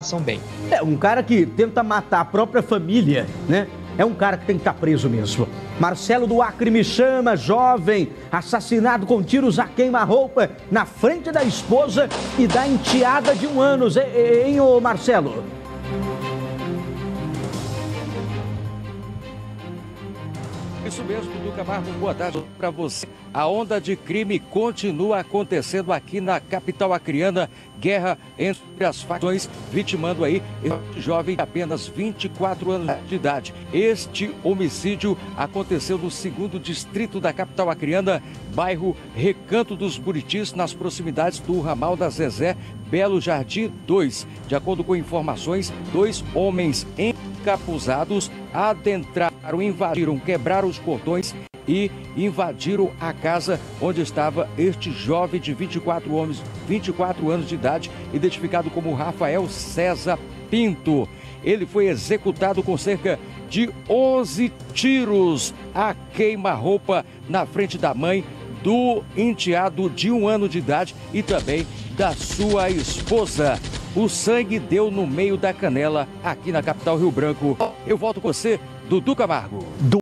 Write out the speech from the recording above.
São bem. É, um cara que tenta matar a própria família, né? É um cara que tem que estar preso mesmo. Marcelo do Acre me chama, jovem, assassinado com tiros a queima-roupa na frente da esposa e da enteada de um ano, hein, ô Marcelo? Isso mesmo, Dudu Camargo, boa tarde para você. A onda de crime continua acontecendo aqui na capital acriana. Guerra entre as facções, vitimando aí este jovem de apenas 24 anos de idade. Este homicídio aconteceu no segundo distrito da capital acriana, bairro Recanto dos Buritis, nas proximidades do ramal da Zezé, Belo Jardim 2. De acordo com informações, dois homens encapuzados adentraram, invadiram, quebraram os portões e invadiram a casa onde estava este jovem de 24 anos, 24 anos de idade, identificado como Rafael César Pinto. Ele foi executado com cerca de 11 tiros a queima-roupa na frente da mãe do enteado de um ano de idade e também da sua esposa. O sangue deu no meio da canela aqui na capital Rio Branco. Eu volto com você, Dudu Camargo.